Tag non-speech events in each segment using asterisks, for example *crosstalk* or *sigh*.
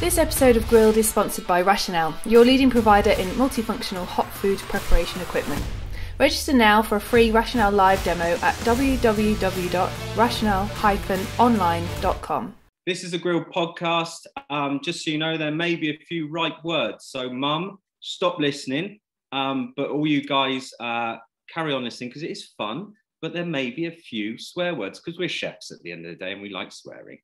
This episode of Grilled is sponsored by Rational, your leading provider in multifunctional hot food preparation equipment. Register now for a free Rational live demo at www.rational-online.com. This is a Grilled podcast. Um, just so you know, there may be a few right words. So, mum, stop listening. Um, but all you guys, uh, carry on listening because it is fun. But there may be a few swear words because we're chefs at the end of the day and we like swearing.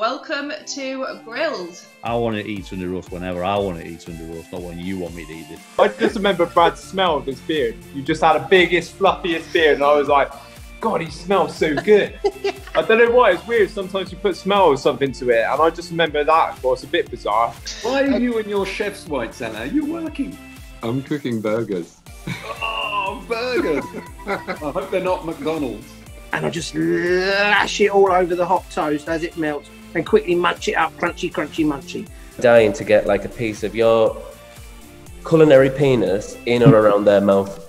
Welcome to Grilled. I want to eat under roast whenever I want to eat under roast, not when you want me to eat it. I just remember Brad's smell of his beard. You just had a biggest, fluffiest beard, and I was like, God, he smells so good. *laughs* I don't know why, it's weird. Sometimes you put smell or something to it, and I just remember that. Well, it's a bit bizarre. Why are you and your chef's white cellar? Are you working? I'm cooking burgers. Oh, burgers! *laughs* I hope they're not McDonald's. and I just lash it all over the hot toast as it melts and quickly munch it up, crunchy, crunchy, munchy. dying to get like a piece of your culinary penis in or around their mouth.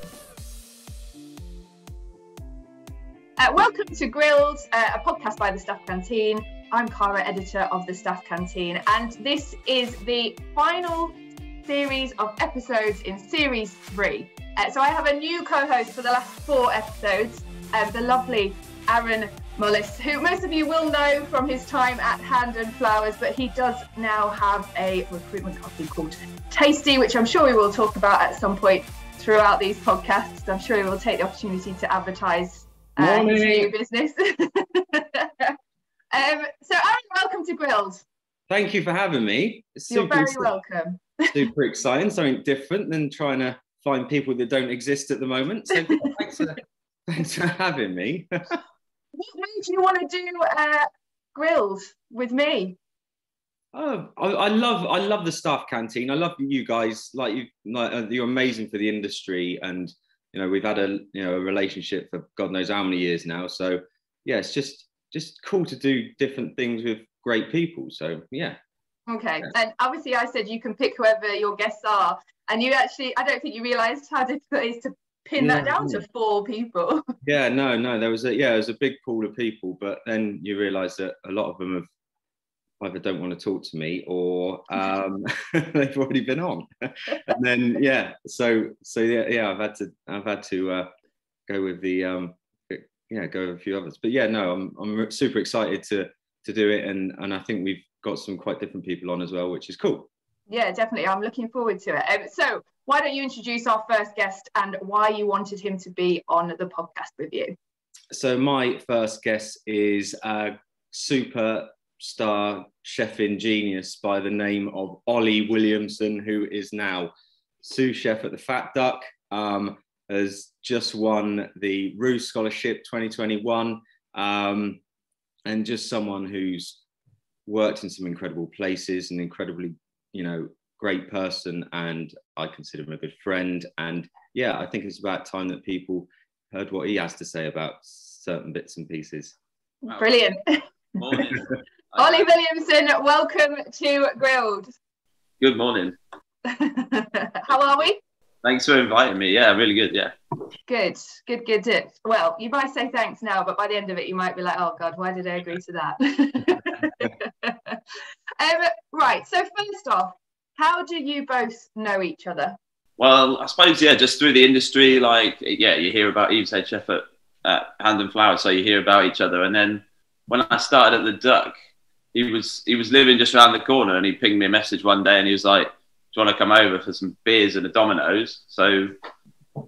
Uh, welcome to Grilled, uh, a podcast by the Staff Canteen. I'm Cara, editor of the Staff Canteen, and this is the final series of episodes in series three. Uh, so I have a new co-host for the last four episodes, um, the lovely Aaron Mulliss, who most of you will know from his time at Hand and Flowers, but he does now have a recruitment company called Tastie, which I'm sure we will talk about at some point throughout these podcasts. I'm sure we will take the opportunity to advertise uh, his new business. *laughs* um, so, Aaron, welcome to Grilled. Thank you for having me. It's You're super, very welcome. *laughs* super exciting, something different than trying to find people that don't exist at the moment. So thanks for, thanks for having me. *laughs* What made you want to do uh, Grilled with me? Oh, I, I love I love the staff canteen. I love you guys. Like you, like, uh, you're amazing for the industry, and you know we've had a you know a relationship for God knows how many years now. So yeah, it's just just cool to do different things with great people. So yeah, Okay, Yeah. and obviously I said you can pick whoever your guests are, and you actually, I don't think you realised how *laughs* difficult it is to pin that Yeah, down to four people. *laughs* yeah, no, no, there was a yeah, it was a big pool of people, but then you realise that a lot of them have either don't want to talk to me or *laughs* um, *laughs* they've already been on, and then yeah, so so yeah, yeah, I've had to I've had to uh, go with the um, yeah, go with a few others, but yeah, no, I'm I'm super excited to to do it, and and I think we've got some quite different people on as well, which is cool. Yeah, definitely. I'm looking forward to it. Um, so, why don't you introduce our first guest and why you wanted him to be on the podcast with you? So my first guest is a superstar chefing genius by the name of Oli Williamson, who is now sous chef at the Fat Duck. Um, has just won the Roux Scholarship 2021, um, and just someone who's worked in some incredible places, and incredibly, you know, great person, and I consider him a good friend. And yeah, I think it's about time that people heard what he has to say about certain bits and pieces. Brilliant. Morning. *laughs* Oli Williamson, welcome to Grilled. Good morning. *laughs* how are we? Thanks for inviting me. Yeah, really good. Yeah. Good, good, good. good. Well, you might say thanks now, but by the end of it, you might be like, oh God, why did I agree to that? *laughs* um, right. So, first off, how do you both know each other? Well, I suppose yeah, just through the industry, like yeah, you hear about Eve's head chef at, at Hand and Flower, so you hear about each other. And then when I started at the Duck, he was he was living just around the corner, and he pinged me a message one day, and he was like, "Do you want to come over for some beers and a Domino's?" So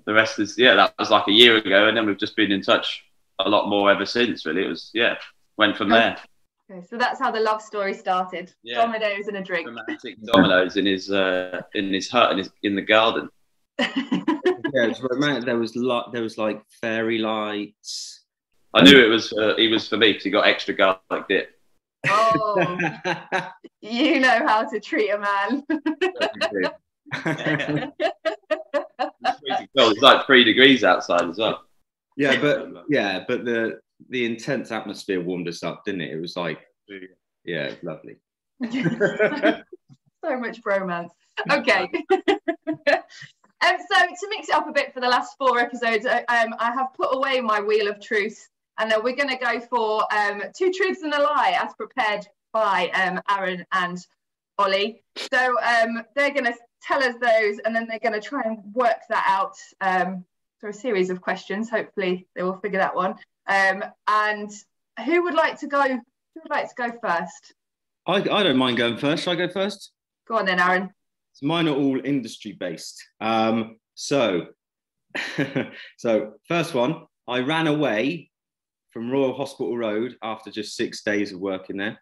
the rest is yeah, that was like a year ago, and then we've just been in touch a lot more ever since. Really, it was yeah, went from there. Okay, so that's how the love story started. Yeah. Dominoes and a drink. romantic dominoes in his uh, in his hut in his in the garden. *laughs* Yeah, it was romantic. There was lot. There was like fairy lights. I knew it was uh, he was for me because he got extra garlic dip. oh, *laughs* you know how to treat a man. Well, *laughs* it's like three degrees outside as well. yeah, but yeah, but the the intense atmosphere warmed us up, didn't it? It was like, yeah, it was lovely. *laughs* so much bromance. Okay. *laughs* *laughs* um, so to mix it up a bit for the last four episodes, uh, um, I have put away my wheel of truth, and then we're going to go for um, two truths and a lie, as prepared by um, Aaron and Oli. So um, they're going to tell us those, and then they're going to try and work that out um, through a series of questions. Hopefully, they will figure that one. Um, and who would like to go? Who would like to go first? I, I don't mind going first. Shall I go first? Go on then, Aaron. So mine are all industry based. Um, so, *laughs* so first one, I ran away from Royal Hospital Road after just six days of working there.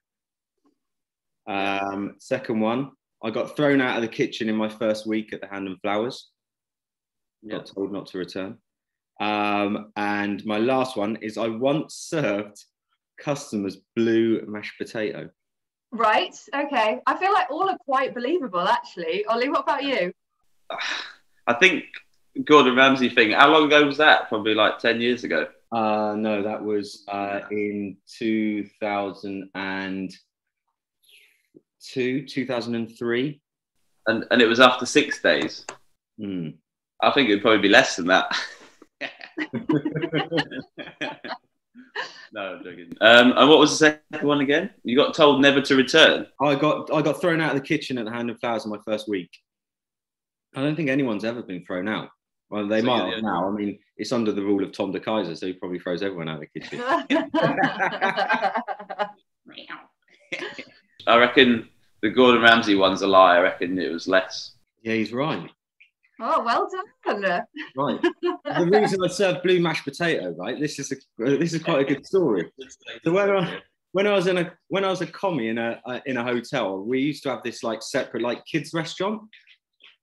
Um, second one, I got thrown out of the kitchen in my first week at the Hand and Flowers. Got told not to return. Um, and my last one is I once served customers blue mashed potato. Right. Okay. I feel like all are quite believable, actually. Oli, what about you? *sighs* I think Gordon Ramsay thing. How long ago was that? Probably like ten years ago. Uh, no, that was uh, in 2002, 2003. And and it was after six days. Hmm. I think it'd probably be less than that. *laughs* *laughs* no, I'm joking. Um, and what was the second one again? You got told never to return. I got I got thrown out of the kitchen at the Hand of Flowers in my first week. I don't think anyone's ever been thrown out. Well, they So might the now. I mean, it's under the rule of Tom De Keyser, so he probably throws everyone out of the kitchen. *laughs* I reckon the Gordon Ramsay one's a lie. I reckon it was less. yeah, he's right. Oh, well done. Right. *laughs* the reason I served blue mashed potato, right? This is a this is quite a good story. So when I, when I was in a when I was a commie in a uh, in a hotel, we used to have this like separate like kids restaurant,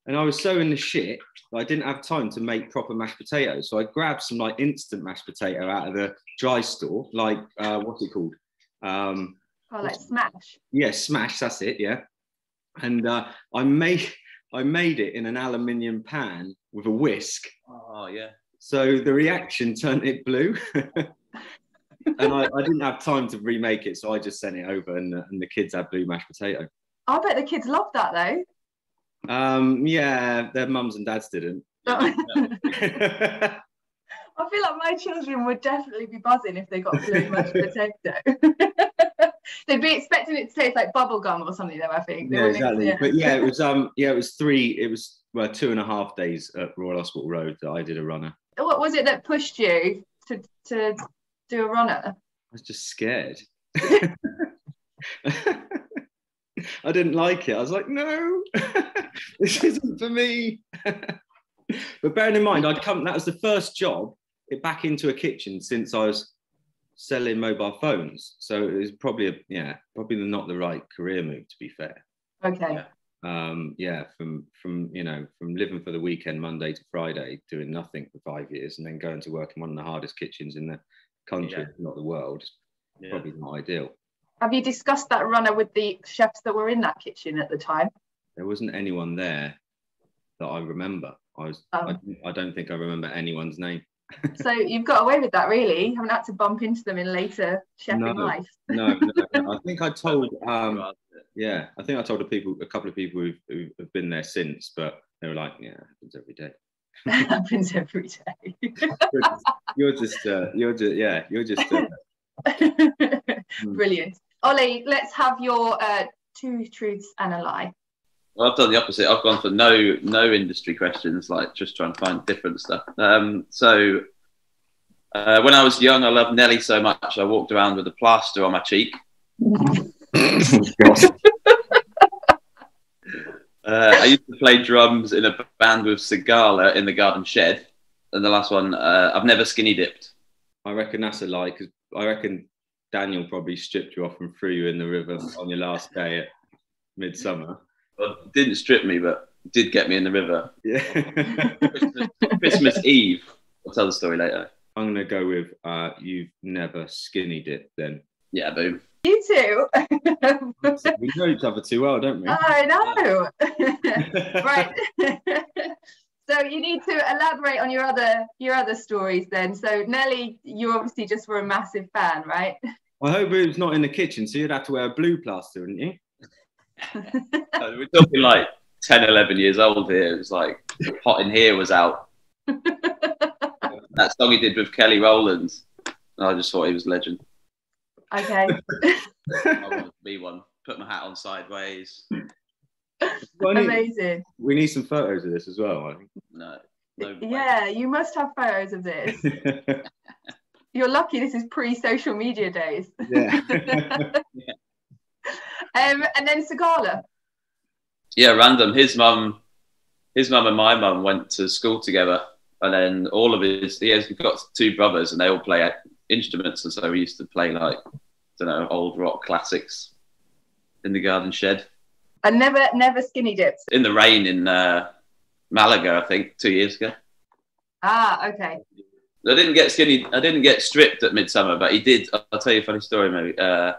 and I was so in the shit that I didn't have time to make proper mashed potatoes. So I grabbed some like instant mashed potato out of the dry store, like uh, what's it called? Um, Oh, like smash. yeah, smash. That's it. Yeah, and uh, I made I made it in an aluminium pan with a whisk. Oh yeah. So the reaction turned it blue. *laughs* and I, I didn't have time to remake it, so I just sent it over, and, the- and the kids had blue mashed potato. I bet the kids loved that though. Um, yeah, their mums and dads didn't. *laughs* I feel like my children would definitely be buzzing if they got blue mashed *laughs* potato. They'd be expecting it to taste like bubble gum or something, though. I think. They yeah, exactly. yeah. But yeah, it was um, yeah, it was three. It was well, two and a half days at Royal Hospital Road that I did a runner. What was it that pushed you to to do a runner? I was just scared. *laughs* *laughs* I didn't like it. I was like, no, *laughs* this isn't for me. but bearing in mind, I'd come, that was the first job back into a kitchen since I was selling mobile phones. So it was probably, a, yeah, probably not the right career move, to be fair. Okay. Um, yeah, from, from, you know, from living for the weekend, Monday to Friday, doing nothing for five years and then going to work in one of the hardest kitchens in the country, Yeah. not the world, Yeah. probably not ideal. Have you discussed that runner with the chefs that were in that kitchen at the time? there wasn't anyone there that I remember. I was, I, Oh. I don't think I remember anyone's name. So you've got away with that, really. You haven't had to bump into them in later chefing No. life. *laughs* No, no, no. I think I told, *laughs* um, yeah, I think I told a people, a couple of people who've, who have been there since, but they were like, yeah, it happens every day. *laughs* That happens every day. You're just, uh, you're just, yeah, you're just. Uh, Brilliant. Oli, let's have your uh, two truths and a lie. Well, I've done the opposite. I've gone for no no industry questions, like just trying to find different stuff. Um, so uh, when I was young, I loved Nelly so much. I walked around with a plaster on my cheek. *laughs* *laughs* Uh, I used to play drums in a band with Segala in the garden shed. And the last one, uh, I've never skinny dipped. I reckon that's a lie because I reckon Daniel probably stripped you off and threw you in the river on your last day at midsummer. Well, didn't strip me, but did get me in the river. Yeah. Christmas, Christmas Eve. I'll tell the story later. I'm gonna go with uh, you've never skinny dipped then. Yeah, boom. You too. we know each other too well, don't we? I know. *laughs* right. so you need to elaborate on your other your other stories then. So Nelly, you obviously just were a massive fan, right? I hope it was not in the kitchen, so you'd have to wear a blue plaster, wouldn't you? We're talking like 10, 11 years old here. It was like Hot in Here was out. *laughs* that song he did with Kelly Rowland. I just thought he was a legend. Okay. *laughs* I want to be one. Put my hat on sideways. Well, need- Amazing. we need some photos of this as well. I No, no. way. Yeah, you must have photos of this. *laughs* You're lucky this is pre-social media days. yeah. Um, and then Sagala. Yeah, random. His mum, his mum and my mum went to school together, and then all of his he has got two brothers, and they all play instruments, and so we used to play like I don't know old rock classics in the garden shed And never, never skinny dipped. in the rain in uh, Malaga, I think, two years ago. Ah, okay. I didn't get skinny. I didn't get stripped at midsummer, but he did. I'll tell you a funny story, maybe. Uh,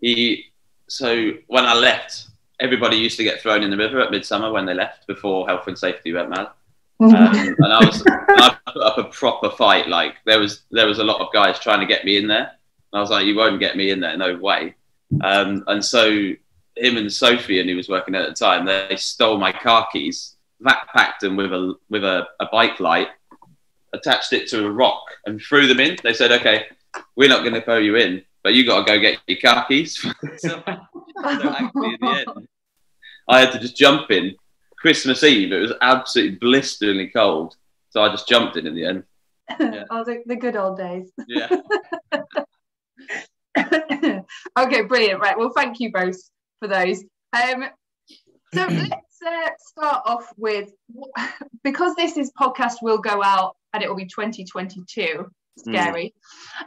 he so when I left, everybody used to get thrown in the river at midsummer when they left before health and safety went mad. *laughs* Um, and I was and I put up a proper fight. Like there was there was a lot of guys trying to get me in there. And I was like, you won't get me in there, no way. Um, and so him and Sophie, and who was working at the time, they stole my car keys, backpacked them with a with a, a bike light, attached it to a rock, and threw them in. They said, "Okay, we're not going to throw you in, but you got to go get your car keys." *laughs* so, actually, in the end, I had to just jump in. Christmas Eve, it was absolutely blisteringly cold, so I just jumped in in the end. *laughs* oh, the, the good old days. Yeah. *laughs* okay, brilliant. Right. Well, thank you both for those. Um, so *clears throat* let's uh, start off with because this is podcast will go out and it will be 2022. Scary.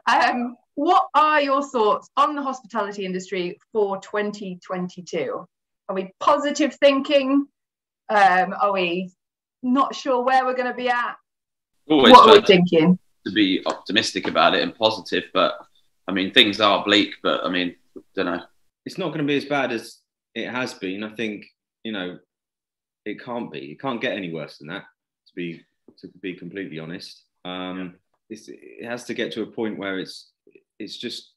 Um, what are your thoughts on the hospitality industry for 2022? Are we positive thinking? Um, are we not sure where we're going to be at? Always what are we thinking? to be optimistic about it and positive, but I mean, things are bleak, but I mean, I don't know. it's not going to be as bad as it has been. I think you know it can't be. It can't get any worse than that. To be to be completely honest, um, it's, it has to get to a point where it's it's just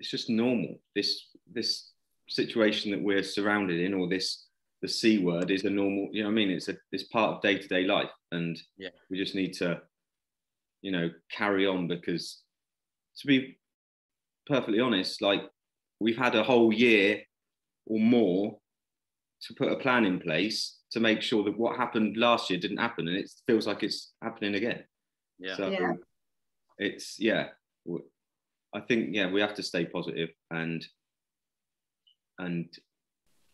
it's just normal. This this situation that we're surrounded in, or this the c word, is a normal. You know, what I mean, it's a it's part of day to day life, and Yeah. we just need to you know carry on because to be perfectly honest, like we've had a whole year or more to put a plan in place to make sure that what happened last year didn't happen, and it feels like it's happening again. Yeah. So Yeah. it's yeah. I think yeah we have to stay positive and and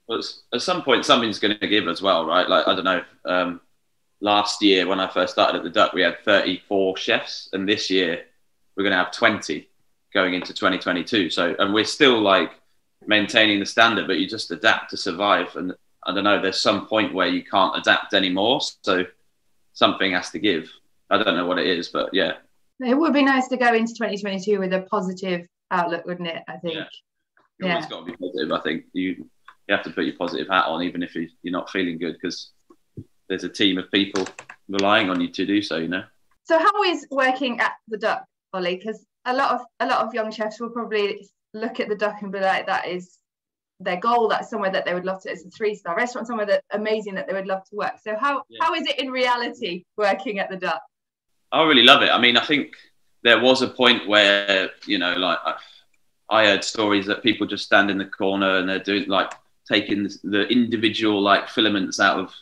But s- at some point, something's going to give as well, right? Like I don't know. Um, last year, when I first started at the Duck, we had 34 chefs, and this year we're going to have 20 going into 2022. So, and we're still like maintaining the standard, but you just adapt to survive. And I don't know. There's some point where you can't adapt anymore, so something has to give. I don't know what it is, but yeah, It would be nice to go into 2022 with a positive outlook, wouldn't it? I think. Yeah. you always Yeah. got to be positive. I think you you have to put your positive hat on, even if you, you're not feeling good, because there's a team of people relying on you to do so. You know. So how is working at the Duck, Ollie? Because a lot of a lot of young chefs will probably look at the Duck and be like, that is their goal. That's somewhere that they would love to. It's a three star restaurant, somewhere that amazing that they would love to work. So how Yeah. how is it in reality working at the Duck? I really love it. I mean, I think there was a point where you know, like I, I heard stories that people just stand in the corner and they're doing like taking the individual like filaments out of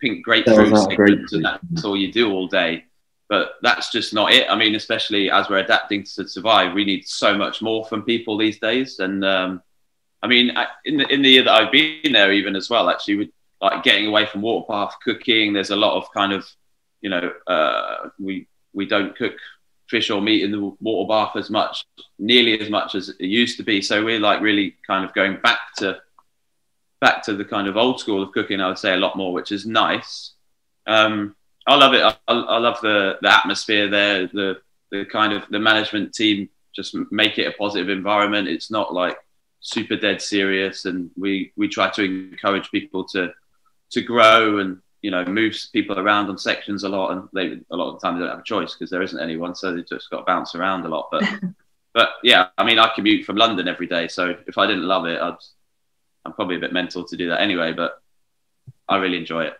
pink grapefruit grapefruit. and that's all you do all day. But that's just not it. I mean, especially as we're adapting to survive, we need so much more from people these days. And um, I mean, I, in the in the year that I've been there, even as well, actually, with like getting away from water bath cooking, there's a lot of kind of you know, uh, we we don't cook fish or meat in the water bath as much, nearly as much as it used to be. So we're like really kind of going back to back to the kind of old school of cooking. I would say a lot more, which is nice. Um, I love it. I, I love the the atmosphere there. The the kind of the management team just make it a positive environment. It's not like super dead serious, and we we try to encourage people to to grow and you know move people around on sections a lot, and they a lot of the time they don't have a choice because there isn't anyone, so they just got to bounce around a lot. But *laughs* but yeah, I mean, I commute from London every day, so if I didn't love it, I'd I'm probably a bit mental to do that anyway. But I really enjoy it.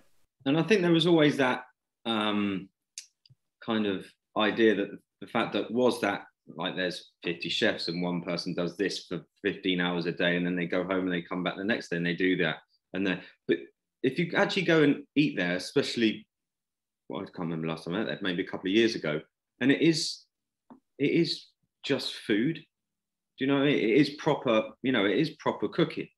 and I think there was always that um, kind of idea that the fact that was that like there's 50 chefs and one person does this for 15 hours a day and then they go home and they come back the next day and they do that and then but if you actually go and eat there especially well, I can't remember last time I went there maybe a couple of years ago and it is it is just food. Do you know it is proper you know it is proper cooking.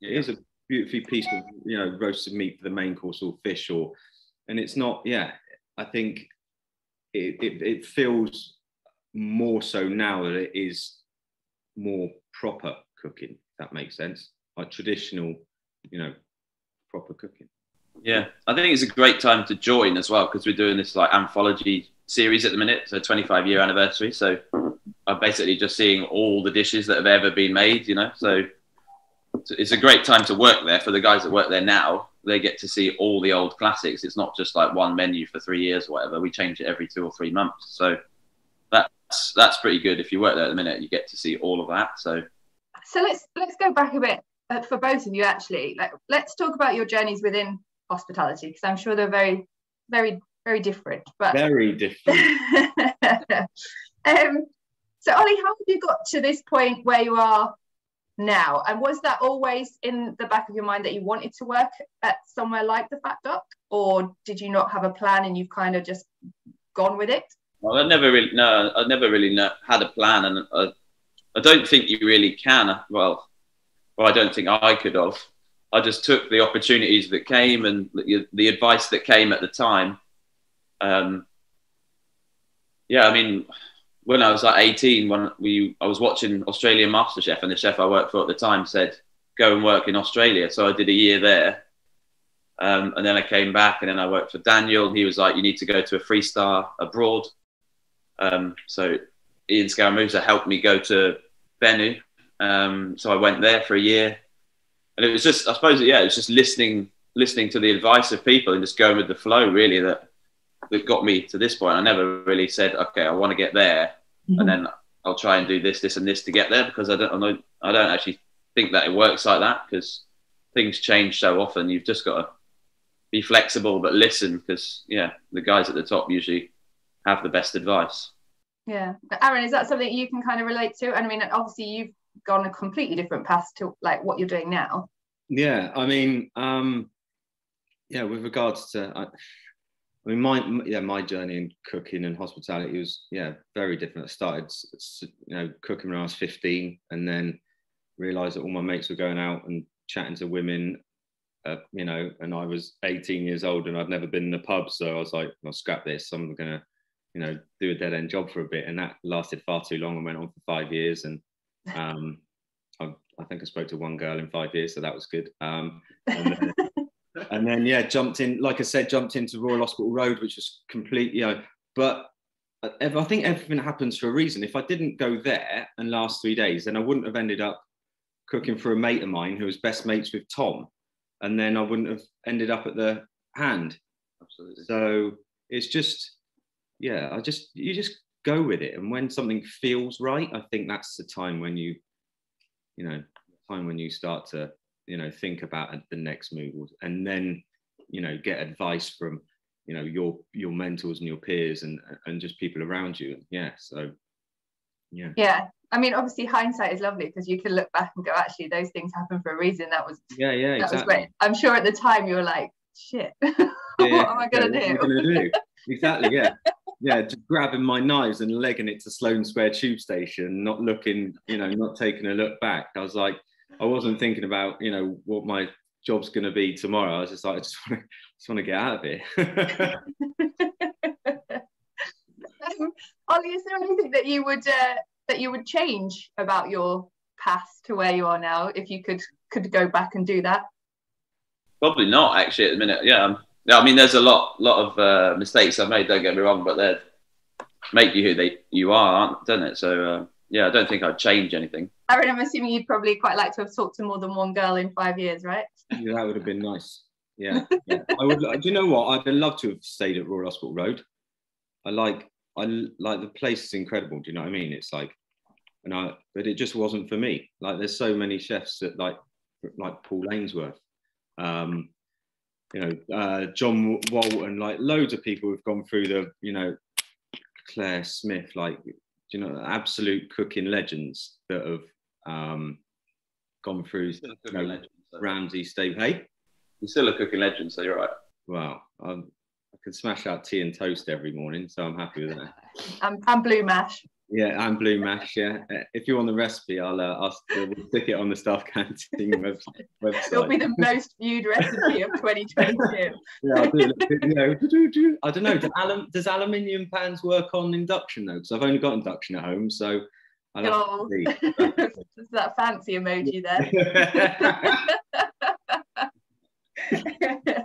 It is a beautiful piece of you know roasted meat for the main course or fish or and it's not yeah I think it, it, it feels more so now that it is more proper cooking. If that makes sense, like traditional, you know, proper cooking. Yeah, I think it's a great time to join as well because we're doing this like anthology series at the minute, so 25 year anniversary. So I'm basically just seeing all the dishes that have ever been made, you know. So it's a great time to work there for the guys that work there now. They get to see all the old classics. It's not just like one menu for three years or whatever. We change it every two or three months. So that's that's pretty good. If you work there at the minute, you get to see all of that. So, so let's let's go back a bit uh, for both of you. Actually, like let's talk about your journeys within hospitality because I'm sure they're very, very, very different. But very different. *laughs* um, so, Oli, how have you got to this point where you are now? And was that always in the back of your mind that you wanted to work at somewhere like the Fat Duck, or did you not have a plan and you've kind of just gone with it? Well, I never really no, I never really know, had a plan, and I, I don't think you really can. Well, well, I don't think I could have. I just took the opportunities that came and the, the advice that came at the time. Um, yeah, I mean, when I was like 18, when we I was watching Australian MasterChef, and the chef I worked for at the time said, "Go and work in Australia." So I did a year there, um, and then I came back, and then I worked for Daniel. He was like, "You need to go to a free star abroad." Um, so Ian Scaramuza helped me go to Benu. Um, so I went there for a year, and it was just, I suppose, yeah, it was just listening, listening to the advice of people and just going with the flow, really, that that got me to this point. I never really said, okay, I want to get there, mm-hmm. and then I'll try and do this, this, and this to get there because I don't, I don't, I don't actually think that it works like that because things change so often. You've just got to be flexible, but listen because yeah, the guys at the top usually have the best advice. Yeah, Aaron, is that something you can kind of relate to? And I mean, obviously, you've gone a completely different path to like what you're doing now. Yeah, I mean, um, yeah, with regards to, I, I mean, my yeah, my journey in cooking and hospitality was yeah very different. I started, you know, cooking when I was 15, and then realised that all my mates were going out and chatting to women uh, you know, and I was 18 years old and I'd never been in a pub. So I was like, I'll scrap this. I'm going to you know, do a dead end job for a bit. And that lasted far too long and went on for five years. And um, I, I, think I spoke to one girl in five years, so that was good. Um, and, then, *laughs* and, then, yeah, jumped in, like I said, jumped into Royal Hospital Road, which was completely, you know, but I think everything happens for a reason. If I didn't go there and last three days, then I wouldn't have ended up cooking for a mate of mine who was best mates with Tom. And then I wouldn't have ended up at the hand. Absolutely. So it's just, yeah, I just you just go with it, and when something feels right, I think that's the time when you, you know, time when you start to you know think about the next move, and then you know get advice from you know your your mentors and your peers and and just people around you. Yeah, so yeah. Yeah, I mean, obviously, hindsight is lovely because you can look back and go, actually, those things happened for a reason. That was yeah, yeah, that exactly. was great. I'm sure at the time you were like, shit, *laughs* yeah, what am I gonna yeah, do? do? *laughs* exactly, yeah yeah, just grabbing my knives and legging it to Sloane Square tube station, not looking, you know, not taking a look back. I was like, I wasn't thinking about, you know, what my job's going to be tomorrow. I was just like, I just want to, just want to get out of here. um, *laughs* Oli, is there anything that you would uh, that you would change about your past to where you are now if you could could go back and do that? Probably not, actually. At the minute, yeah, I'm yeah, I mean, there's a lot, lot of uh, mistakes I've made. Don't get me wrong, but they make you who they you are, don't it? So uh, yeah, I don't think I'd change anything. Aaron, I'm assuming you'd probably quite like to have talked to more than one girl in five years, right? Yeah, that would have been nice. Yeah, yeah. *laughs* I would. Do you know what? I'd love to have stayed at Royal Hospital Road. I like, I like the place is incredible. Do you know what I mean? It's like, and I, but it just wasn't for me. Like, there's so many chefs that like, like Paul Ainsworth. Um, you know, uh, John Walton, like loads of people have gone through the, you know, Clare Smyth, like you know absolute cooking legends that have um, gone through Still a you know, legend. So. Ramsey, Steve. Hey, You're still a cooking legend, so you're right. wow, I'm, I can smash out tea and toast every morning, so I'm happy with that. *laughs* And, and blue mash. Yeah, and blue mash. Yeah, Uh, if you want the recipe, I'll uh, I'll we'll stick it on the staff *laughs* canteen web, website. It'll be the most viewed recipe of 2022. *laughs* Yeah, I'll do a video. I don't know. Do alum, does aluminium pans work on induction though? Because I've only got induction at home, so have Oh. There's *laughs* that fancy emoji there.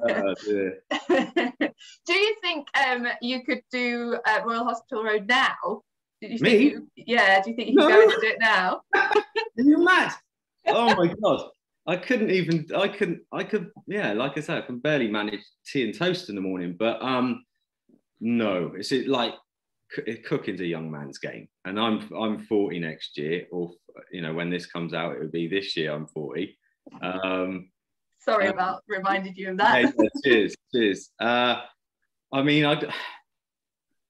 Oh, do you think um, you could do uh, Royal Hospital Road now? You Me? You, yeah. Do you think you can No. go in and do it now? *laughs* Are you mad? Oh my god. I couldn't even I couldn't I could yeah, like I said, I can barely manage tea and toast in the morning. But um no, it's it like cooking's a young man's game. And I'm I'm 40 next year, or you know, when this comes out, it would be this year I'm 40. Um Sorry Um, about reminded you of Hey, that. yeah, *laughs* cheers, cheers. Uh, I mean, I'd,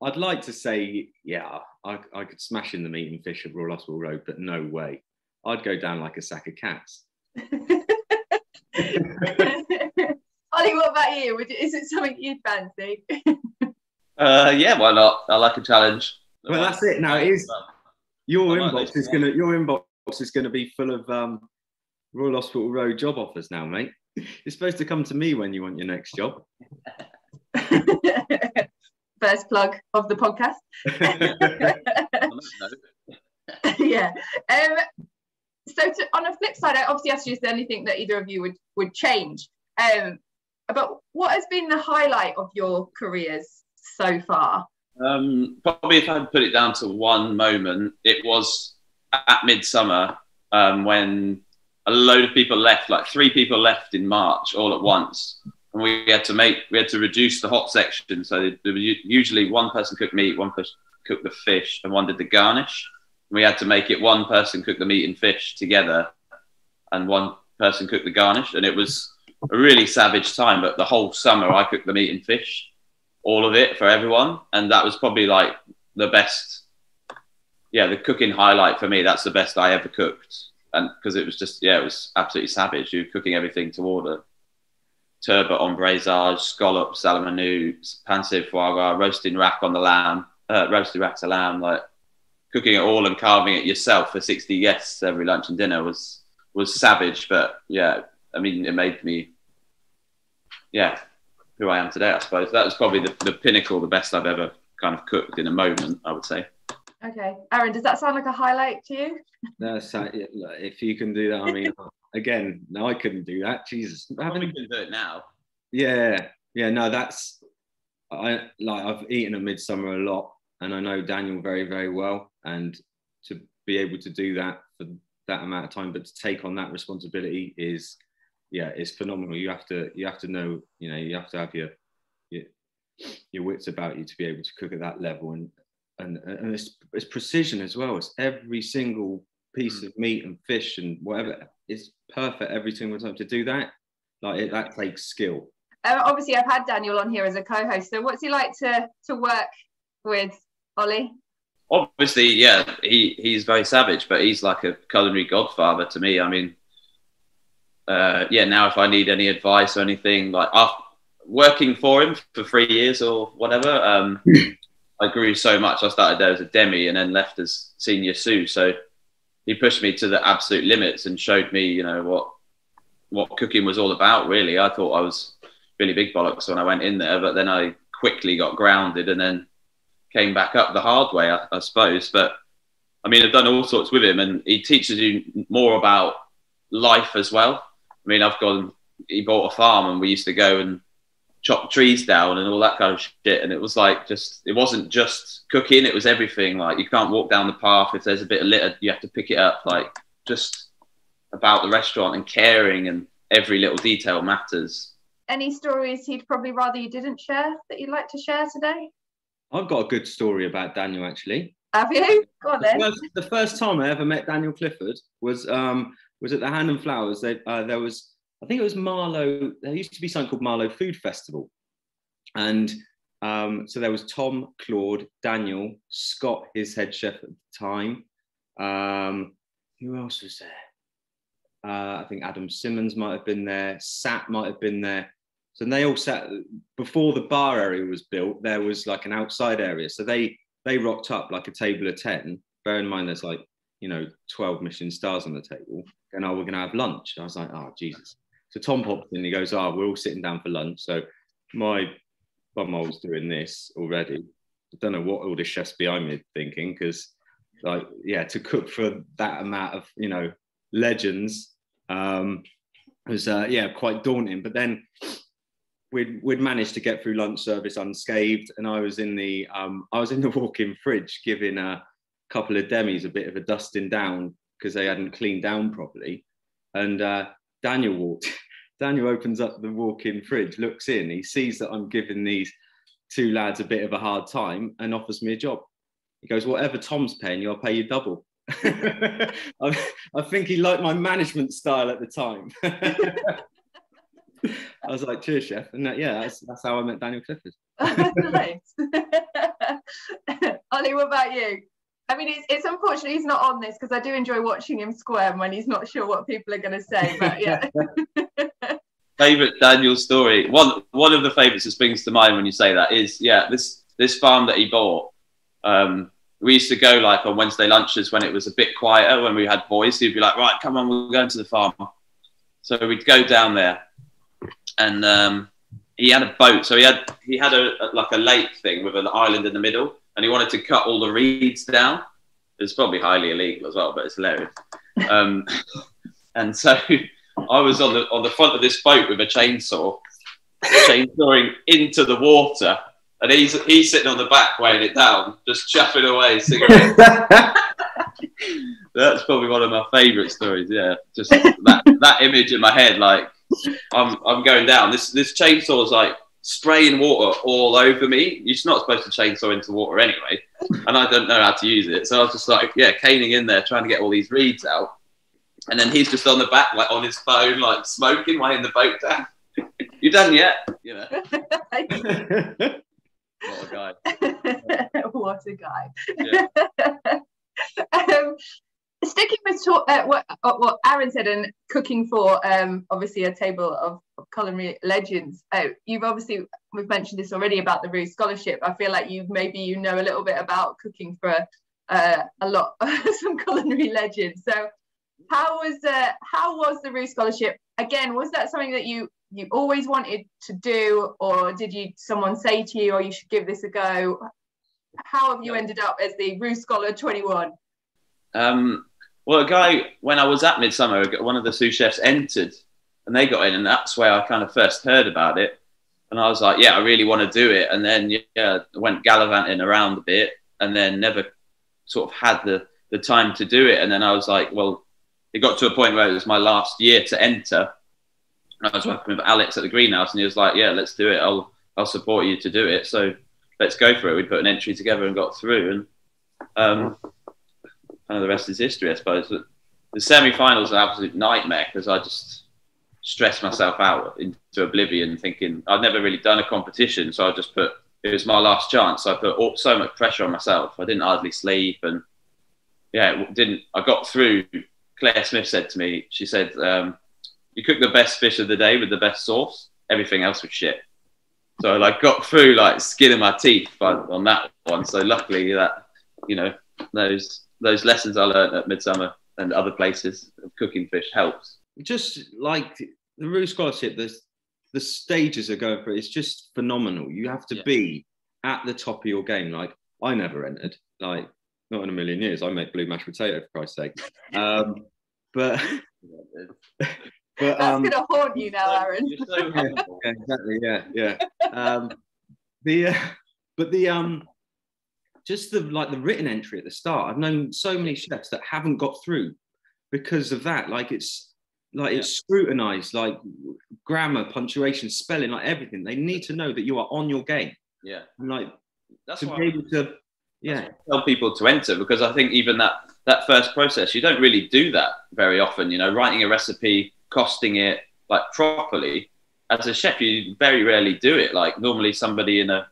I'd like to say, yeah, I, I could smash in the meat and fish at Royal Hospital Road, but no way. I'd go down like a sack of cats. *laughs* Oli, what about you? Would you? Is it something you'd fancy? Uh, yeah, why not? I like a challenge. Well, that's it. Now it is your I might inbox is gonna your inbox is gonna be full of um, Royal Hospital Road job offers now, mate. *laughs* You're supposed to come to me when you want your next job. *laughs* First plug of the podcast. *laughs* *laughs* yeah. Um, so to, on a flip side, I obviously asked you is there anything that either of you would would change. Um, but what has been the highlight of your careers so far? Um, probably if I had put it down to one moment, it was at midsummer um, when a load of people left, like three people left in March all at once. And we had to make, we had to reduce the hot section. So there was usually one person cooked meat, one person cooked the fish, and one did the garnish. We had to make it one person cook the meat and fish together, and one person cooked the garnish. And it was a really savage time. But the whole summer, I cooked the meat and fish all of it for everyone. And that was probably like the best, yeah, the cooking highlight for me. That's the best I ever cooked. And because it was just, yeah, it was absolutely savage. You're cooking everything to order turbot on braisage, scallops, salamanu, pancier foie gras, roasting rack on the lamb, uh, roasted rack to lamb, like cooking it all and carving it yourself for 60 guests every lunch and dinner was, was savage. But yeah, I mean, it made me, yeah, who I am today, I suppose. That was probably the, the pinnacle, the best I've ever kind of cooked in a moment, I would say. Okay, Aaron, does that sound like a highlight to you? That's yeah, look, if you can do that. I mean, *laughs* again, no, I couldn't do that. Jesus, Probably having can do it now. Yeah, yeah, no, that's I like I've eaten at Midsummer a lot, and I know Daniel very, very well, and to be able to do that for that amount of time, but to take on that responsibility is, yeah, it's phenomenal. You have to, you have to know, you know, you have to have your your, your wits about you to be able to cook at that level, and and and it's, it's precision as well. It's every single piece of meat and fish and whatever. It's perfect every single time to do that. Like it, that takes skill. Uh, obviously, I've had Daniel on here as a co-host. So, what's he like to to work with, Oli? Obviously, yeah, he, he's very savage, but he's like a culinary godfather to me. I mean, uh, yeah, now if I need any advice or anything, like after working for him for three years or whatever, um, *laughs* I grew so much. I started there as a demi and then left as senior sous. So he pushed me to the absolute limits and showed me, you know, what what cooking was all about. Really, I thought I was really big bollocks when I went in there, but then I quickly got grounded and then came back up the hard way, I, I suppose. But I mean, I've done all sorts with him, and he teaches you more about life as well. I mean, I've gone. He bought a farm, and we used to go and chop trees down and all that kind of shit. And it was like just, it wasn't just cooking; it was everything. Like you can't walk down the path if there's a bit of litter, you have to pick it up. Like just about the restaurant and caring, and every little detail matters. Any stories he'd probably rather you didn't share that you'd like to share today? I've got a good story about Daniel actually. Have you? Go on The first, the first time I ever met Daniel Clifford was um, was at the Hand and Flowers. They, uh, there was, I think it was Marlow. There used to be something called Marlow Food Festival, and Um, so there was Tom, Claude, Daniel, Scott, his head chef at the time. Um, who else was there? Uh, I think Adam Simmonds might have been there. Sat might have been there. So they all sat before the bar area was built. There was like an outside area, so they they rocked up like a table of ten. Bear in mind, there's like you know twelve Michelin stars on the table, and oh, we're gonna have lunch. I was like, oh Jesus. So Tom pops in. He goes, oh, we're all sitting down for lunch. So my bumhole's doing this already. I don't know what all the chefs behind me are thinking because, like, yeah, to cook for that amount of you know legends um, was uh, yeah quite daunting. But then we'd we'd managed to get through lunch service unscathed, and I was in the um, I was in the walk-in fridge giving a couple of demis a bit of a dusting down because they hadn't cleaned down properly, and uh, Daniel walked. *laughs* Daniel opens up the walk-in fridge, looks in, he sees that I'm giving these two lads a bit of a hard time, and offers me a job. He goes, "Whatever Tom's paying you, I'll pay you double." *laughs* I, I think he liked my management style at the time. *laughs* I was like, cheers, chef. And that, yeah, that's, that's how I met Daniel Clifford. nice. Oli, what about you? I mean, it's, it's unfortunate he's not on this because I do enjoy watching him squirm when he's not sure what people are going to say. But yeah. *laughs* *laughs* favorite Daniel story. One one of the favorites that springs to mind when you say that is yeah this this farm that he bought. Um, we used to go like on Wednesday lunches when it was a bit quieter when we had boys. He'd be like, right, come on, we're going to the farm. So we'd go down there and um, he had a boat. So he had he had a, a, like a lake thing with an island in the middle, and he wanted to cut all the reeds down. It's probably highly illegal as well, but it's hilarious. Um, *laughs* and so I was on the on the front of this boat with a chainsaw, chainsawing into the water, and he's he's sitting on the back weighing it down, just chuffing away cigarettes. *laughs* That's probably one of my favourite stories. Yeah, just that that image in my head, like I'm I'm going down. This this chainsaw is like spraying water all over me. You're just not supposed to chainsaw into water anyway, and I don't know how to use it. So I was just like, yeah, caning in there, trying to get all these reeds out. And then he's just on the back, like on his phone, like smoking, weighing the boat down. *laughs* you done yet? You know. *laughs* what a guy. *laughs* what a guy. Yeah. um, sticking with talk, uh, what, uh, what Aaron said and cooking for um, obviously a table of, of culinary legends. Uh, you've obviously we've mentioned this already about the Roux Scholarship. I feel like you maybe you know a little bit about cooking for uh, a lot *laughs* some culinary legends. So how was uh, how was the Roux Scholarship? Again, was that something that you you always wanted to do, or did you someone say to you, "Oh, you should give this a go"? How have you ended up as the Roux Scholar 21? Um, well, a guy when I was at Midsummer, one of the sous chefs entered, and they got in, and that's where I kind of first heard about it. And I was like, yeah, I really want to do it. And then yeah, went gallivanting around a bit, and then never sort of had the the time to do it. And then I was like, well, it got to a point where it was my last year to enter. And I was working with Alex at the greenhouse, and he was like, yeah, let's do it. I'll I'll support you to do it. So let's go for it. We put an entry together and got through, and um, kind of the rest is history, I suppose. But the semi-finals are an absolute nightmare because I just stressed myself out into oblivion, thinking I'd never really done a competition, so I just put it was my last chance. So I put all, so much pressure on myself. I didn't hardly sleep, and yeah, didn't. I got through. Clare Smyth said to me, she said, um, "You cook the best fish of the day with the best sauce. Everything else was shit." So I like got through like skin of my teeth on that one. So luckily that you know those those lessons I learned at Midsummer and other places of cooking fish helps. Just like the Roux Scholarship, the, the stages are going for it's just phenomenal. You have to yeah. be at the top of your game. Like I never entered, like not in a million years. I make blue mashed potato for Christ's sake. *laughs* Um, but *laughs* but that's um, gonna haunt you now, Aaron. So yeah, yeah, exactly. Yeah, yeah. *laughs* Um, the uh, but the um just the like the written entry at the start. I've known so many chefs that haven't got through because of that. Like it's like yeah. it's scrutinized, like grammar, punctuation, spelling, like everything. They need to know that you are on your game. Yeah, and like that's to be able to, yeah, tell people to enter because I think even that that first process, you don't really do that very often. You know, writing a recipe, costing it like properly. As a chef, you very rarely do it. Like normally, somebody in a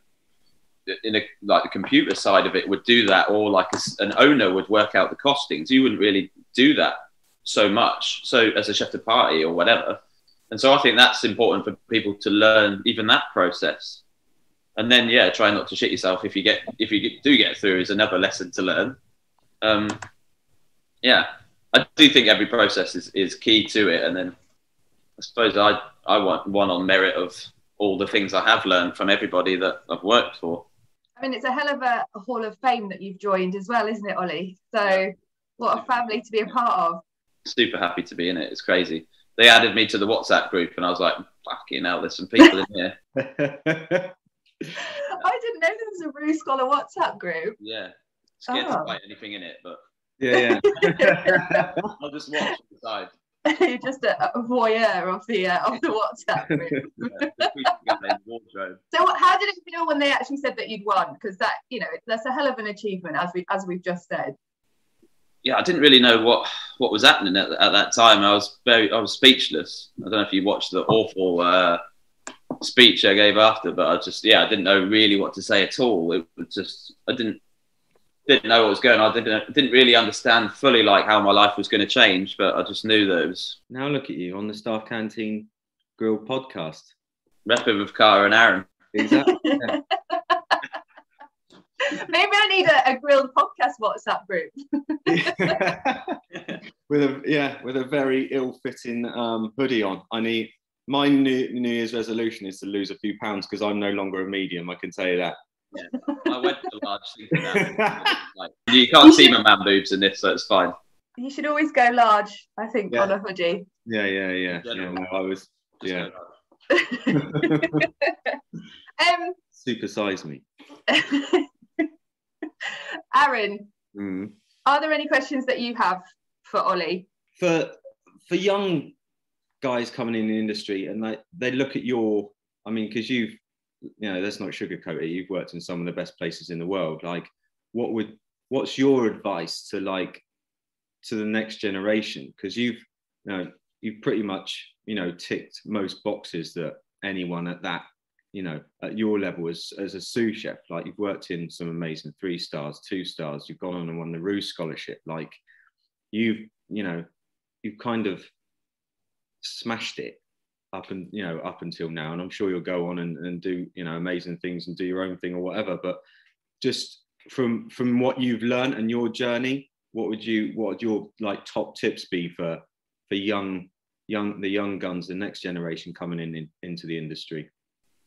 in a like the computer side of it would do that, or like a an owner would work out the costings. You wouldn't really do that so much. So as a chef de partie or whatever, and so I think that's important for people to learn even that process. And then yeah, try not to shit yourself if you get if you do get through is another lesson to learn. Um, yeah, I do think every process is, is key to it, and then I suppose I I want one on merit of all the things I have learned from everybody that I've worked for. I mean, it's a hell of a, a hall of fame that you've joined as well, isn't it, Ollie? So, what a family to be a part of. Super happy to be in it. It's crazy. They added me to the WhatsApp group, and I was like, "Fucking hell, there's some people in here." *laughs* I didn't know there was a Roux Scholar WhatsApp group. Yeah, scared Oh. to write anything in it, but Yeah, yeah. *laughs* I'll just watch on the side. You're *laughs* just a, a voyeur of the uh, of the WhatsApp *laughs* group. Yeah, just keep it going, wardrobe. So, what- how did it feel when they actually said that you'd won? Because that, you know, that's a hell of an achievement, as we as we've just said. yeah, I didn't really know what what was happening at, at that time. I was very, I was speechless. I don't know if you watched the awful uh, speech I gave after, but I just, yeah, I didn't know really what to say at all. It was just, I didn't didn't know what was going on. I didn't didn't really understand fully like how my life was going to change, but I just knew that it was now look at you on the Staff Canteen Grill podcast. repping with Cara and Aaron. Exactly. *laughs* Maybe I need a, a grilled podcast WhatsApp group. *laughs* with a yeah, with a very ill-fitting um, hoodie on. I need my new New Year's resolution is to lose a few pounds because I'm no longer a medium. I can tell you that. I went to large thinking that. *laughs* Like, you can't see my man boobs in this, so it's fine. You should always go large, I think, Yeah. on a hoodie. Yeah, yeah, yeah. yeah General. no, I was Just yeah. go large. *laughs* um, Supersize me. *laughs* Aaron, Mm. are there any questions that you have for Ollie? for for young guys coming in the industry and they they look at your i mean because you've you know let's not sugarcoat it. You've worked in some of the best places in the world. Like what would what's your advice to like to the next generation? Because you've you know you've pretty much you know ticked most boxes that anyone at that you know at your level as as a sous chef. Like you've worked in some amazing three stars two stars. You've gone on and won the Roux scholarship. Like you've you know you've kind of smashed it up and you know up until now and i'm sure you'll go on and, and do you know amazing things and do your own thing or whatever but just from from what you've learned and your journey what would you what would your like top tips be for for young young the young guns the next generation coming in, in into the industry?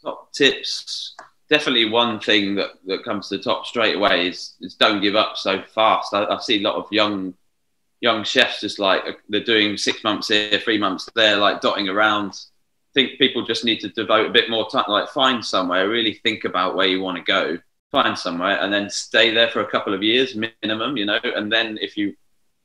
Top tips. Definitely one thing that, that comes to the top straight away is, is don't give up so fast. I, I see a lot of young young chefs just like they're doing six months here three months there like dotting around think people just need to devote a bit more time like find somewhere really think about where you want to go find somewhere and then stay there for a couple of years minimum you know and then if you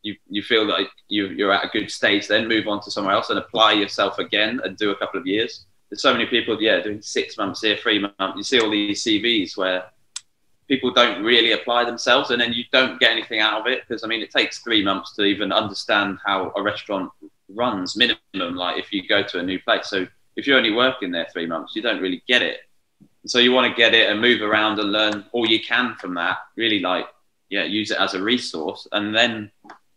you, you feel like you, you're at a good stage then move on to somewhere else and apply yourself again and do a couple of years there's so many people, yeah, doing six months here, three months. You see all these CVs where people don't really apply themselves, and then you don't get anything out of it because I mean, it takes three months to even understand how a restaurant runs, minimum. Like if you go to a new place, so if you're only working there three months, you don't really get it. So you want to get it and move around and learn all you can from that. Really, like, yeah, use it as a resource, and then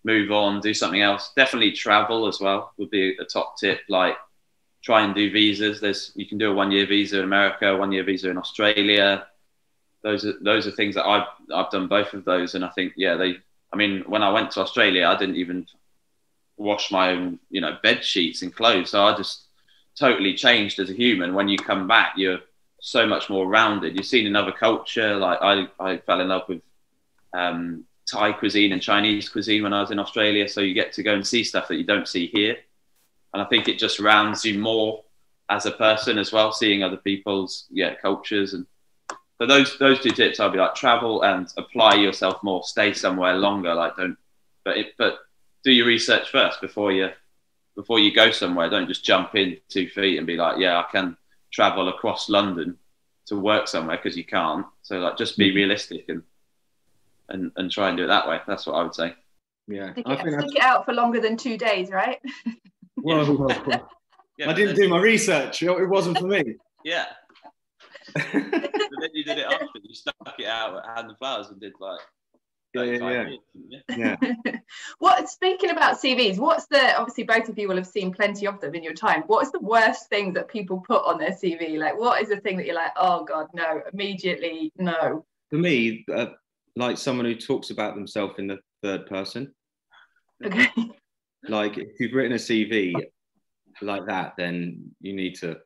move on, do something else. Definitely travel as well would be a top tip. Like try and do visas. There's you can do a one year visa in America, one year visa in Australia. Those are those are things that I've I've done both of those, and I think yeah they. I mean, when I went to Australia, I didn't even wash my own you know bed sheets and clothes, so I just totally changed as a human. When you come back, you're so much more rounded. You've seen another culture. Like I I fell in love with. Um, Thai cuisine and Chinese cuisine when I was in Australia, so you get to go and see stuff that you don't see here and I think it just rounds you more as a person as well, seeing other people's yeah cultures and so those those two tips I'd be like travel and apply yourself more, stay somewhere longer. Like don't, but it, but do your research first before you before you go somewhere. Don't just jump in two feet and be like, yeah, I can travel across London to work somewhere because you can't. So like just be mm-hmm. realistic and and and try and do it that way. That's what I would say. yeah Stick i it, think that's stick it out for longer than two days, right? whoa, whoa, whoa. Yeah, i didn't do my research it wasn't for me *laughs* Yeah. *laughs* but then you did it after. You stuck it out at Hand and Flowers and did like. Yeah, yeah, yeah. years, didn't you? Yeah. *laughs* *laughs* what speaking about CVs, what's the obviously both of you will have seen plenty of them in your time. What is the worst thing that people put on their CV? Like what is the thing that you're like, oh god, no, immediately no. For me, uh, like someone who talks about themselves in the third person. Okay. *laughs* Like if you've written a CV like that, then you need to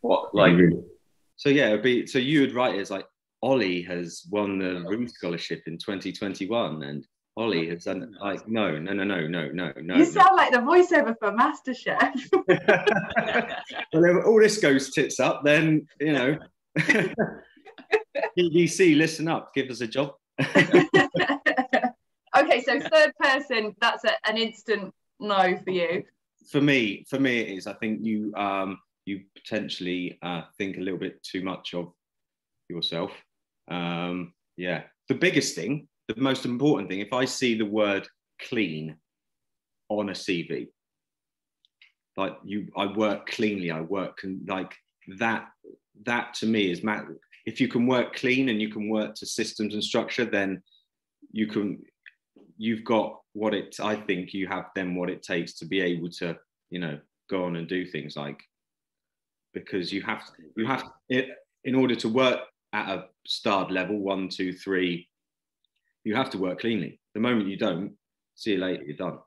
What like? So yeah, it'd be so you would write it as like Ollie has won the Roux scholarship in 2021, and Ollie has done like no, no, no, no, no, no, no. you no. sound like the voiceover for MasterChef. *laughs* well, if all this goes tits up, then you know, *laughs* BBC, listen up, give us a job. *laughs* okay, so third person, that's a, an instant no for you. For me, for me, it is. I think you um, you potentially uh, think a little bit too much of yourself. Um, yeah, the biggest thing, the most important thing, if I see the word clean on a CV, like you, I work cleanly. I work con- like that. That to me is ma- if you can work clean and you can work to systems and structure, then you can. You've got what it. I think you have then what it takes to be able to, you know, go on and do things like because you have you have it in order to work at a starred level one two three you have to work cleanly the moment you don't see you later you're done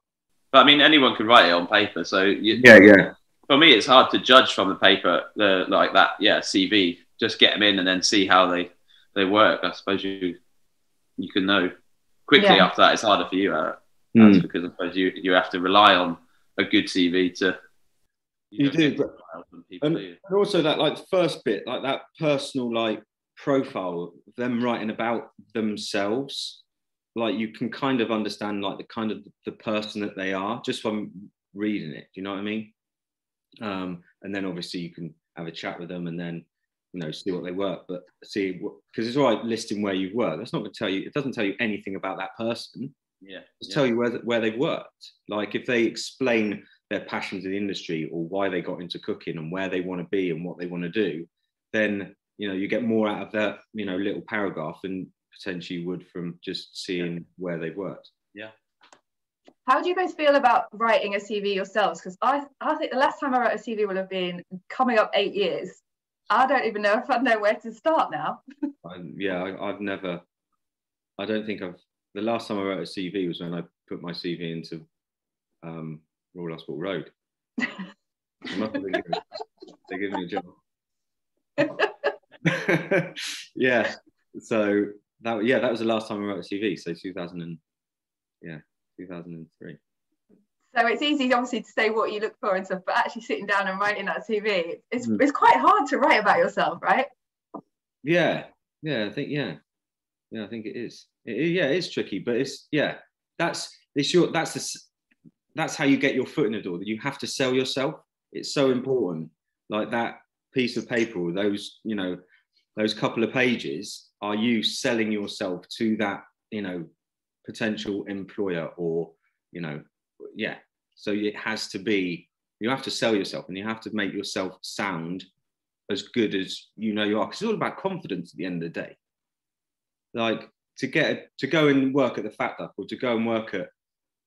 But I mean, anyone can write it on paper. So you, yeah yeah for me, it's hard to judge from the paper, the like that. Yeah, CV. Just get them in and then see how they they work. I suppose you you can know quickly Yeah. after that. It's harder for you. Uh, Hmm. that's because I suppose you you have to rely on a good CV to. You don't do, but- people, and, do you? and also that like first bit like that personal like profile them writing about themselves like you can kind of understand like the kind of the person that they are just from reading it do you know what i mean um and then obviously you can have a chat with them and then you know see what they work but see because it's all right listing where you've worked that's not going to tell you it doesn't tell you anything about that person Yeah. just yeah. tell you where, where they've worked. Like if they explain their passions in the industry or why they got into cooking and where they want to be and what they want to do, then you know you get more out of that you know little paragraph than potentially you would from just seeing where they've worked. Yeah how do you guys feel about writing a CV yourselves? Because I, I think the last time I wrote a CV will have been coming up eight years. I don't even know *laughs* if I know where to start now. *laughs* I, yeah, I, I've never. I don't think I've. The last time I wrote a CV was when I put my CV into um, Royal Hospital Road. *laughs* They must have. They gave me a job. *laughs* yeah. So that yeah, that was the last time I wrote a CV. So 2000 and yeah, 2003. So it's easy, obviously, to say what you look for and stuff, but actually sitting down and writing that CV, it's, Mm. it's quite hard to write about yourself, right? Yeah, yeah, I think yeah, yeah, I think it is. It, it- yeah, it's tricky, but it's yeah, that's it's your that's the, that's how you get your foot in the door. That you have to sell yourself. It's so important. Like that piece of paper, those you know, those couple of pages are you selling yourself to that you know potential employer or you know yeah. So it has to be you have to sell yourself and you have to make yourself sound as good as you know you are. Because it's all about confidence at the end of the day. Like to get to go and work at the Fat Duck or to go and work at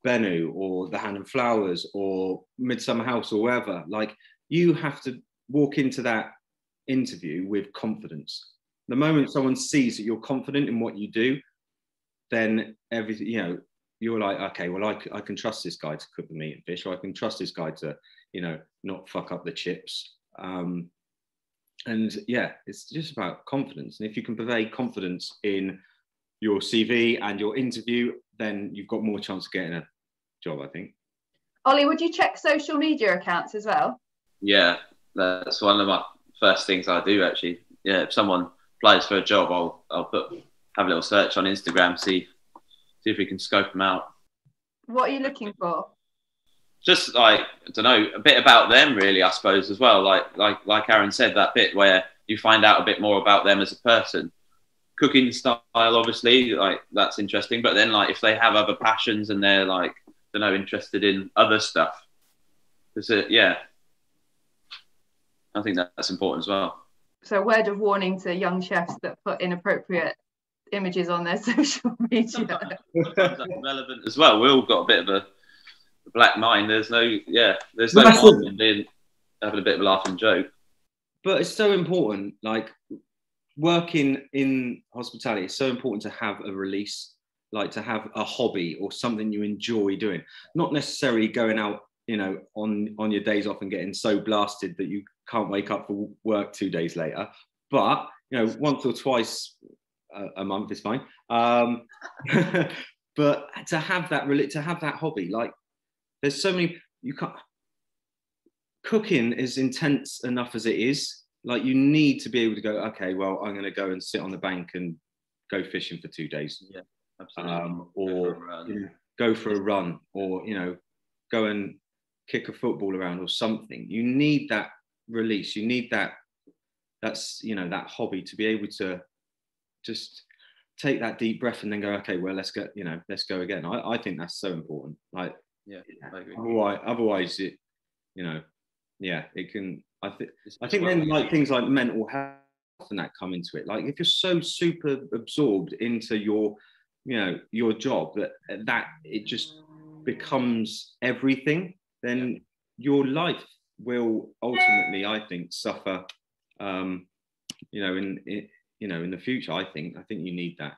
Benu or the Hand and Flowers or Midsummer House or wherever. Like you have to walk into that interview with confidence. The moment someone sees that you're confident in what you do, then everything you know you're like okay well I, I can trust this guy to cook the meat and fish or i can trust this guy to you know not fuck up the chips um, and yeah it's just about confidence and if you can convey confidence in your cv and your interview then you've got more chance of getting a job i think Ollie, would you check social media accounts as well? Yeah, that's one of my first things I do actually. Yeah, if someone applies for a job, I'll I'll put have a little search on Instagram, see see if we can scope them out. What are you looking for? Just like I don't know, a bit about them really, I suppose as well. Like like like Aaron said, that bit where you find out a bit more about them as a person. Cooking style, obviously, like that's interesting. But then, like if they have other passions and they're like, I don't know, interested in other stuff, is it? Yeah, I think that, that's important as well. so a word of warning to young chefs that put inappropriate images on their *laughs* social media. Sometimes *laughs* that's relevant as well. We all got a bit of a black mind. There's no, yeah, there's no Well, harm in being having a bit of a laugh and joke. but it's so important like working in hospitality it's so important to have a release like to have a hobby or something you enjoy doing not necessarily going out you know on on your days off and getting so blasted that you can't wake up for work two days later but you know once or twice a, a month is fine um *laughs* but to have that really to have that hobby like there's so many you can't cooking is intense enough as it is. Like you need to be able to go, okay, well, I'm going to go and sit on the bank and go fishing for two days, Yeah, absolutely. um, Go for or a run. go for a run, or you know, go and kick a football around or something. You need that release. You need that. That's you know that hobby to be able to just take that deep breath and then go, okay, well, let's go. You know, let's go again. I, I think that's so important. Like yeah, otherwise, otherwise it, you know, yeah, it can. I think. I think well- then like things like mental health and that come into it. Like if you're so super absorbed into your, you know, your job that that it just becomes everything, then your life will ultimately, I think, suffer. Um, you know, in, in you know in the future, I think I think you need that.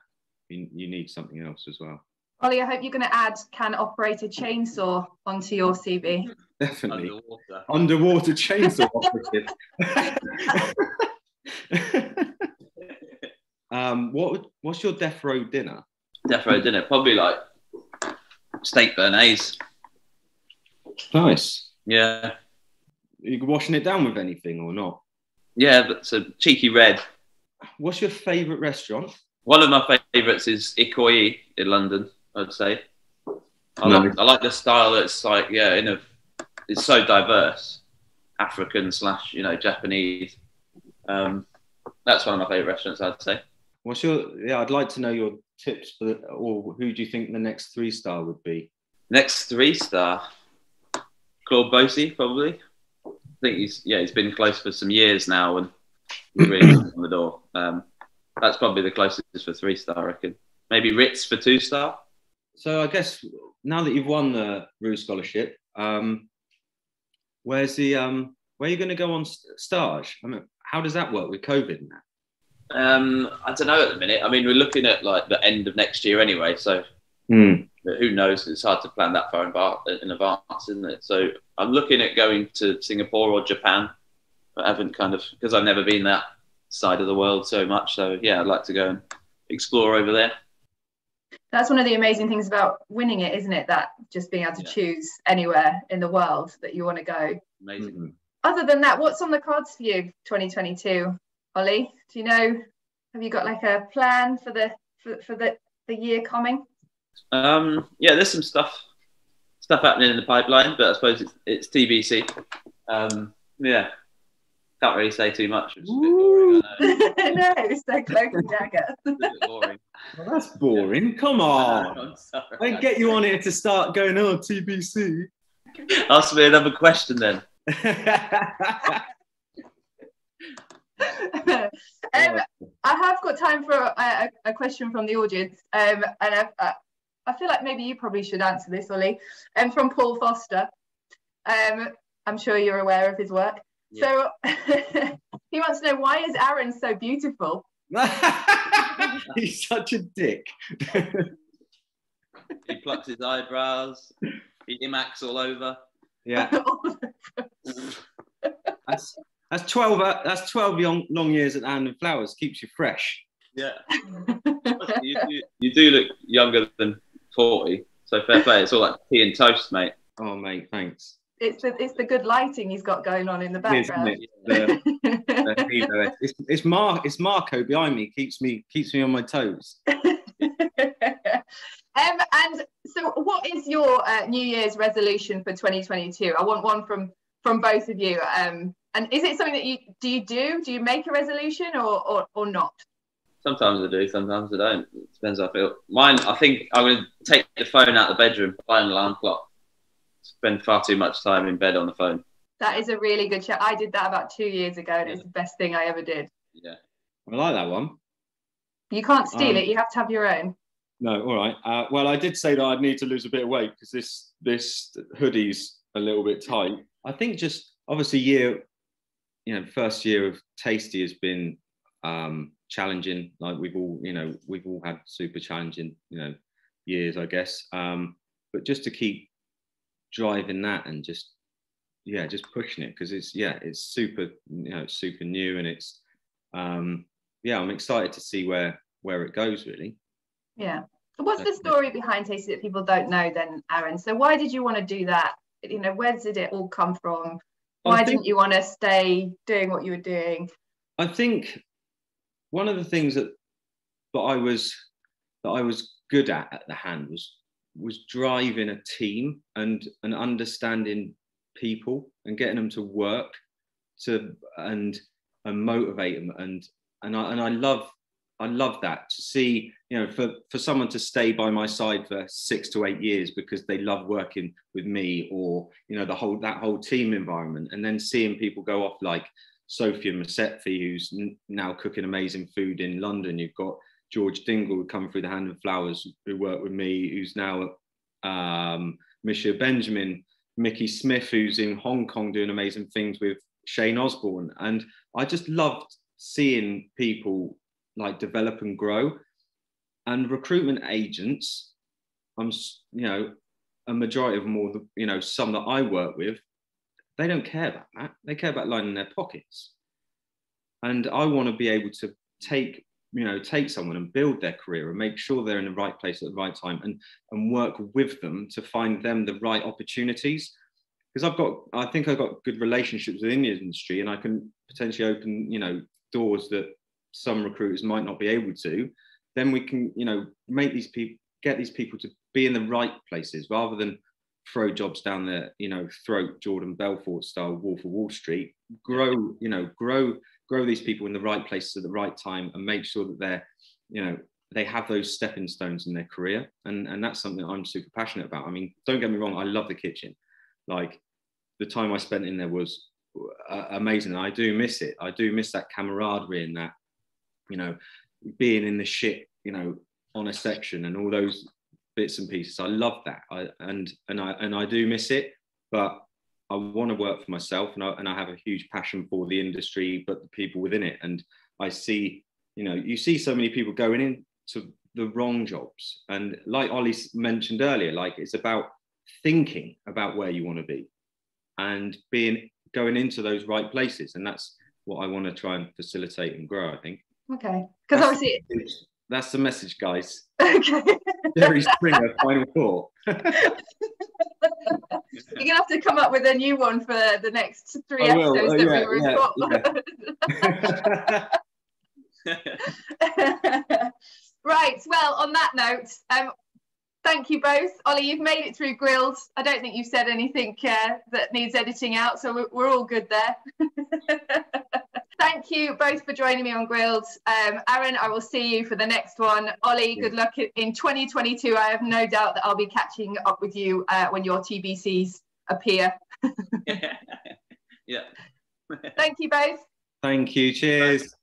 You, you need something else as well. Ollie, I hope you're going to add can operate a chainsaw onto your CV. *laughs* Definitely. underwater. underwater chainsaw *laughs* operative. *laughs* um, what what's your death row dinner? Death row dinner, probably like steak béarnaise. Nice. Yeah, you washing it down with anything or not? yeah, but so cheeky red. What's your favourite restaurant? One of my favourites is Ikoyi in London. I'd say. I, No. like, I like the style. That's like yeah, in a, it's so diverse, African slash you know Japanese. Um, that's one of my favourite restaurants. I'd say. What's your yeah? I'd like to know your tips for, the, or who do you think the next three star would be? Next three star, Claude Bosi probably. I think he's yeah he's been close for some years now and really on the door. Um, that's probably the closest for three star, I reckon. Maybe Ritz for two star. So I guess now that you've won the Roux Scholarship, um, where's the um, where are you going to go on stage? I mean, how does that work with COVID now? Um, I don't know at the minute. I mean, we're looking at like the end of next year anyway, so Hmm. But who knows? It's hard to plan that far in, advance, isn't it? So I'm looking at going to Singapore or Japan. I haven't kind of because I've never been that side of the world so much. So yeah, I'd like to go and explore over there. That's one of the amazing things about winning it, isn't it? That just being able to Yeah. choose anywhere in the world that you want to go. Amazing. Mhm. Other than that, what's on the cards for you 2022, Ollie? Do you know? Have you got like a plan for the for, for the, the year coming? Um, yeah, there's some stuff stuff happening in the pipeline, but I suppose it's, it's TBC. Um, yeah, can't really say too much. It's a bit boring. *laughs* No, it's so cloak and dagger. *laughs* It's a bit boring. Well, that's boring. Come on. *laughs* I'm sorry. I get you on here to start going, oh, TBC. Ask me another question then. um, I have got time for a, a, a question from the audience, um, and I, I, I feel like maybe you probably should answer this, Ollie. Um, from Paul Foster. Um, I'm sure you're aware of his work. So *laughs* he wants to know why is Aaron so beautiful? *laughs* He's such a dick. He plucks his eyebrows. He imacs all over. yeah, *laughs* that's that's twelve. Uh, that's twelve long, long years at Hand and Flowers. Keeps you fresh. Yeah. you, do, you do look younger than 40. So fair play. It's all like tea and toast, mate. Oh, mate, thanks. it's the it's the good lighting he's got going on in the It is, isn't background. it? The- the hero. it's it's Mar it's Marco behind me. Keeps me keeps me on my toes. *laughs* um, and so, what is your uh, New Year's resolution for 2022? I want one from from both of you. Um, and is it something that you do you do? Do you make a resolution or or, or not? Sometimes I do, sometimes I don't. It depends how I feel. Mine, I think I'm going to take the phone out of the bedroom, buy an alarm clock. Spend far too much time in bed on the phone. That is a really good show. I did that about two years ago, and it's the best thing I ever did. Yeah. I like that one. You can't steal Um, it. You have to have your own. No, all right. Uh, well, I did say that I'd need to lose a bit of weight because this this hoodie's a little bit tight. I think just obviously year, you know, first year of Tastie has been um, challenging. Like we've all, you know, we've all had super challenging, you know, years, I guess. Um, but just to keep driving that and just yeah, just pushing it because it's yeah, it's super, you know, super new and it's um, yeah, I'm excited to see where where it goes really. Yeah. So what's the story behind Tastie that people don't know then, Aaron? So why did you want to do that? You know, where did it all come from? Why think- didn't you want to stay doing what you were doing? I think one of the things that that I was that I was good at at the hand was was driving a team and and understanding people and getting them to work to and and motivate them and and I and I love I love that to see you know for for someone to stay by my side for six to eight years because they love working with me or you know the whole that whole team environment. And then seeing people go off like Sophia Masetfi, who's n- now cooking amazing food in London. You've got George Dingle, come through the Hand and Flowers, who worked with me, who's now um, Benjamin, Mickey Smith, who's in Hong Kong doing amazing things with Shane Osborn. And I just loved seeing people like develop and grow. And recruitment agents, I'm, you know, a majority of them, or the, you know, some that I work with, they don't care about that. They care about lining their pockets. And I want to be able to take, you know, take someone and build their career and make sure they're in the right place at the right time and and work with them to find them the right opportunities. Because I've got, I think I've got good relationships within the industry, and I can potentially open, you know, doors that some recruiters might not be able to. Then we can, you know, make these people get these people to be in the right places rather than throw jobs down their you know throat jordan belfort style wolf of wall street. Grow you know grow grow these people in the right places at the right time and make sure that they're you know they have those stepping stones in their career. And and that's something i'm super passionate about. I mean don't get me wrong i love the kitchen. Like the time i spent in there was uh, amazing. I do miss it. I do miss that camaraderie and that you know being in the shit you know on a section and all those bits and pieces. I love that, I, and and I and I do miss it, but I want to work for myself, and I, and I have a huge passion for the industry, but the people within it. And I see, you know, you see so many people going into the wrong jobs, and like Ollie mentioned earlier, like it's about thinking about where you want to be, and being going into those right places, and that's what I want to try and facilitate and grow. I think Okay. Because obviously, that's the message, guys. *laughs* okay. Jerry Springer, final four. *laughs* *laughs* You're gonna have to come up with a new one for the next three I episodes Uh, that yeah, we record. right. Well, on that note, um, thank you both. Ollie, you've made it through Grilled. I don't think you've said anything uh, that needs editing out, so we're, we're all good there. *laughs* Thank you both for joining me on Grilled. Um, Aaron, I will see you for the next one. Ollie, good luck in- in 2022. I have no doubt that I'll be catching up with you uh, when your TBCs appear. *laughs* yeah. Thank you both. Thank you. Cheers.